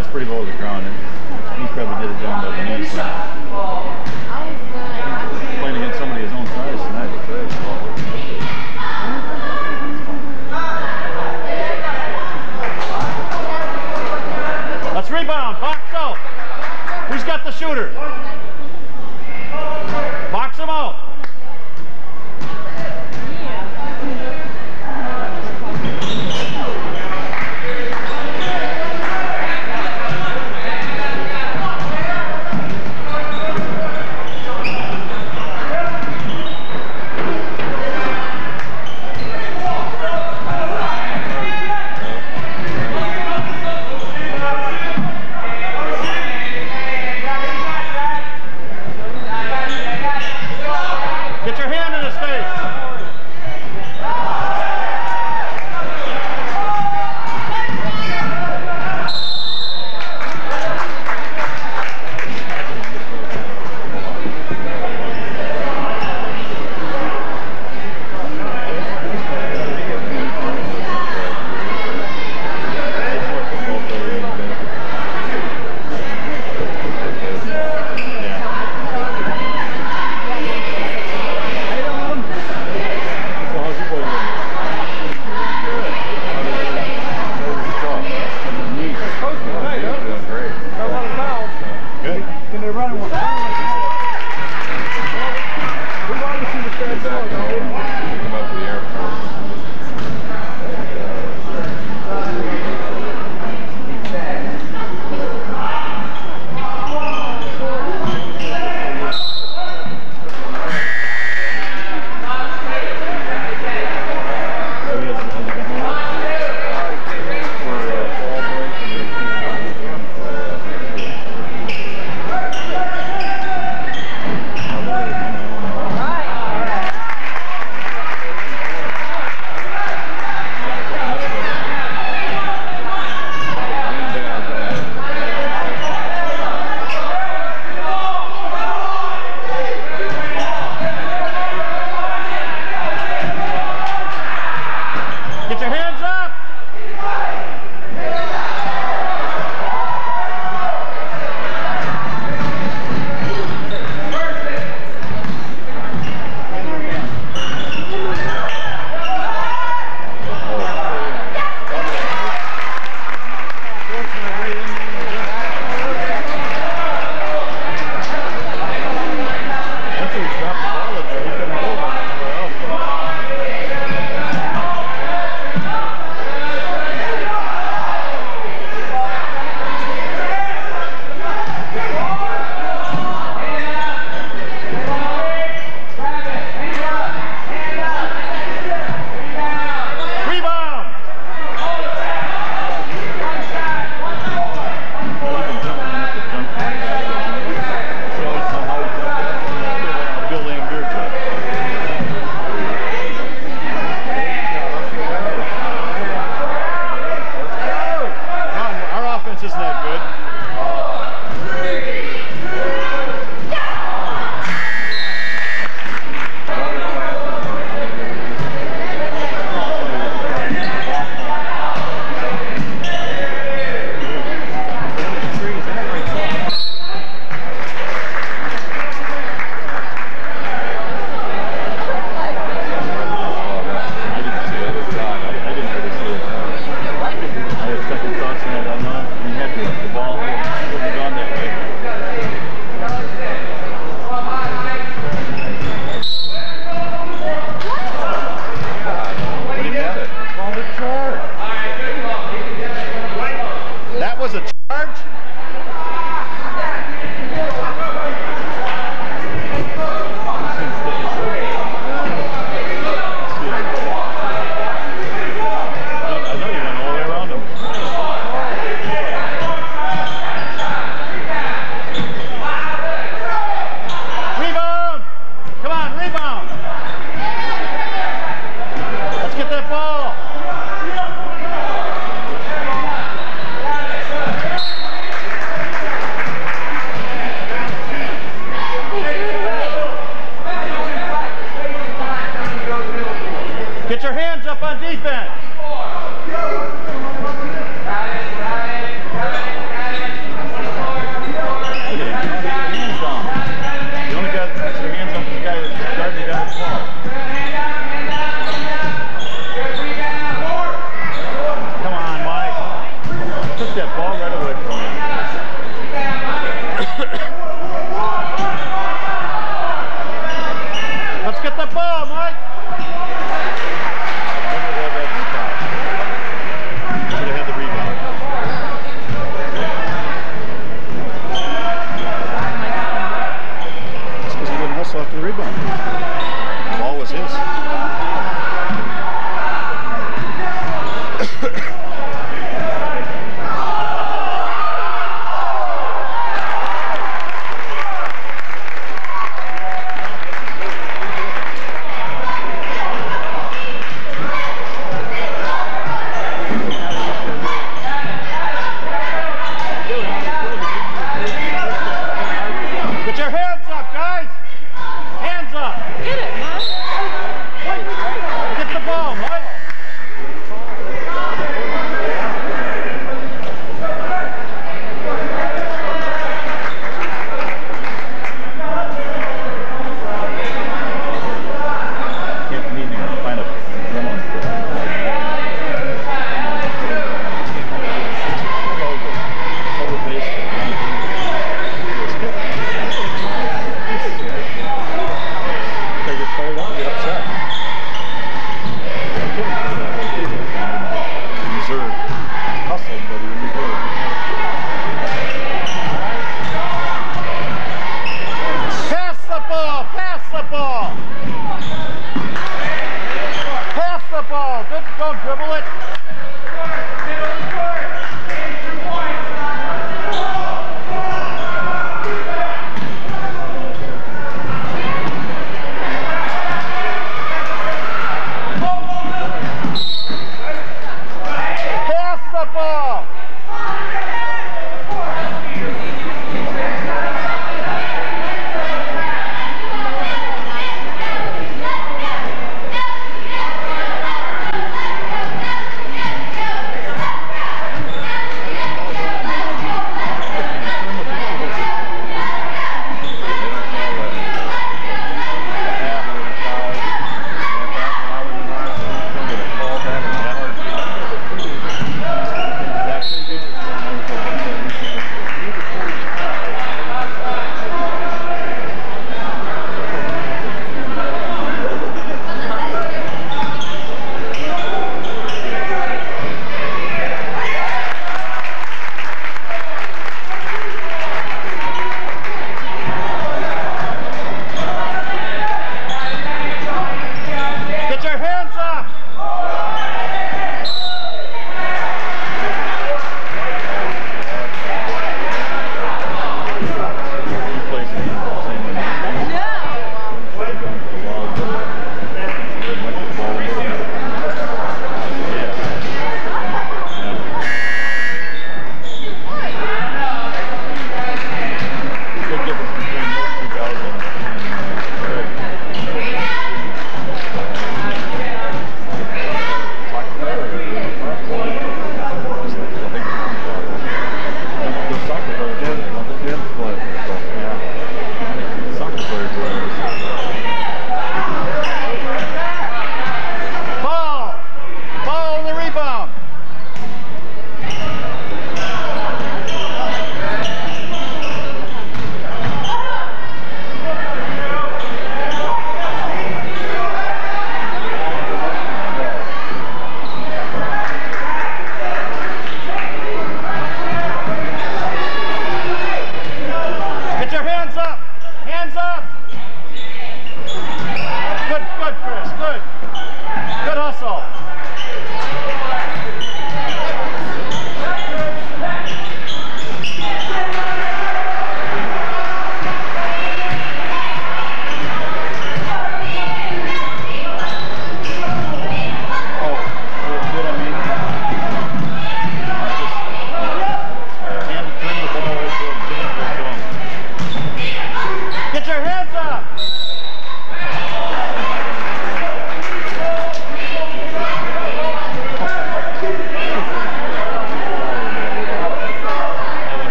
it's pretty bold.